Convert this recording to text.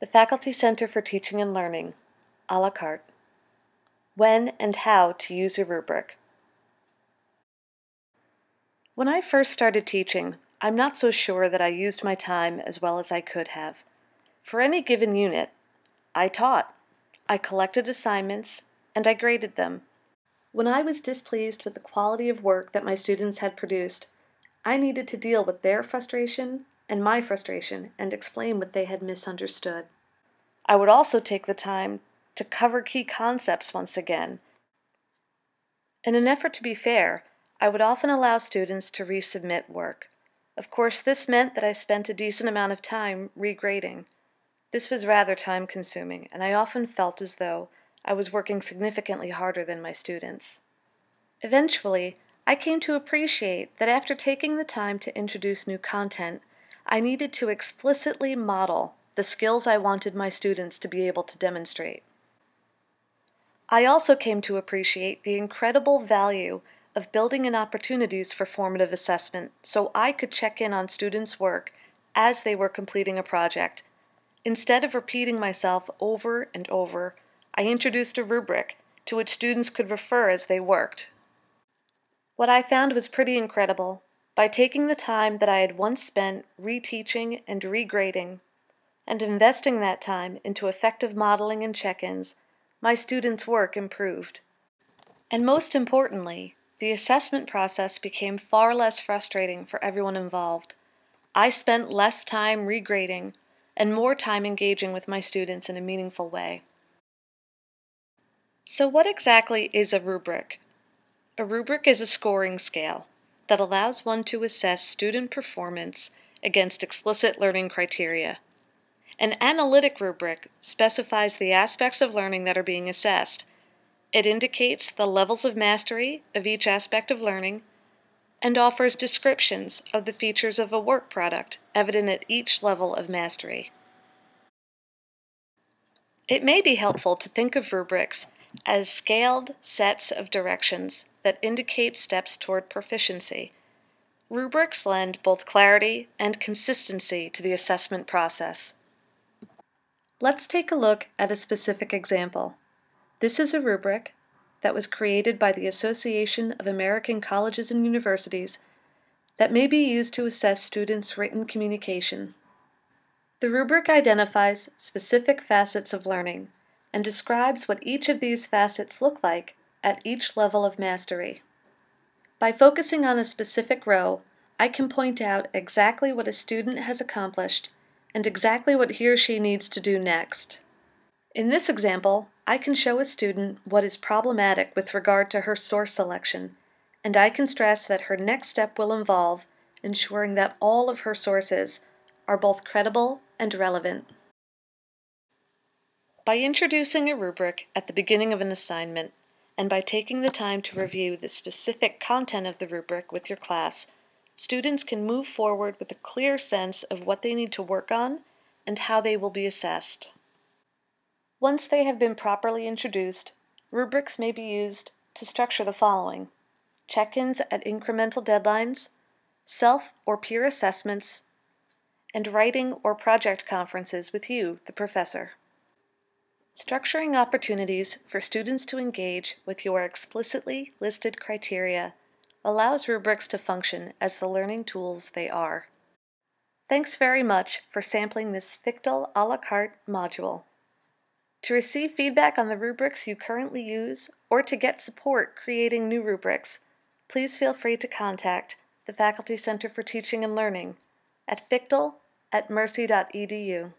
The Faculty Center for Teaching and Learning, a la carte. When and how to use a rubric. When I first started teaching, I'm not so sure that I used my time as well as I could have. For any given unit, I taught, I collected assignments, and I graded them. When I was displeased with the quality of work that my students had produced, I needed to deal with their frustration and my frustration and explain what they had misunderstood. I would also take the time to cover key concepts once again. In an effort to be fair, I would often allow students to resubmit work. Of course, this meant that I spent a decent amount of time regrading. This was rather time consuming, and I often felt as though I was working significantly harder than my students. Eventually, I came to appreciate that after taking the time to introduce new content, I needed to explicitly model the skills I wanted my students to be able to demonstrate. I also came to appreciate the incredible value of building in opportunities for formative assessment so I could check in on students' work as they were completing a project. Instead of repeating myself over and over, I introduced a rubric to which students could refer as they worked. What I found was pretty incredible. By taking the time that I had once spent reteaching and regrading, and investing that time into effective modeling and check ins, my students' work improved. And most importantly, the assessment process became far less frustrating for everyone involved. I spent less time regrading and more time engaging with my students in a meaningful way. So, what exactly is a rubric? A rubric is a scoring scale that allows one to assess student performance against explicit learning criteria. An analytic rubric specifies the aspects of learning that are being assessed. It indicates the levels of mastery of each aspect of learning and offers descriptions of the features of a work product evident at each level of mastery. It may be helpful to think of rubrics as scaled sets of directions that indicate steps toward proficiency. Rubrics lend both clarity and consistency to the assessment process. Let's take a look at a specific example. This is a rubric that was created by the Association of American Colleges and Universities that may be used to assess students' written communication. The rubric identifies specific facets of learning and describes what each of these facets look like at each level of mastery. By focusing on a specific row, I can point out exactly what a student has accomplished and exactly what he or she needs to do next. In this example, I can show a student what is problematic with regard to her source selection, and I can stress that her next step will involve ensuring that all of her sources are both credible and relevant. By introducing a rubric at the beginning of an assignment, and by taking the time to review the specific content of the rubric with your class, students can move forward with a clear sense of what they need to work on and how they will be assessed. Once they have been properly introduced, rubrics may be used to structure the following check ins at incremental deadlines, self or peer assessments, and writing or project conferences with you, the professor. Structuring opportunities for students to engage with your explicitly listed criteria allows rubrics to function as the learning tools they are. Thanks very much for sampling this Fictal a la carte module. To receive feedback on the rubrics you currently use or to get support creating new rubrics, please feel free to contact the Faculty Center for Teaching and Learning at fictal at mercy.edu.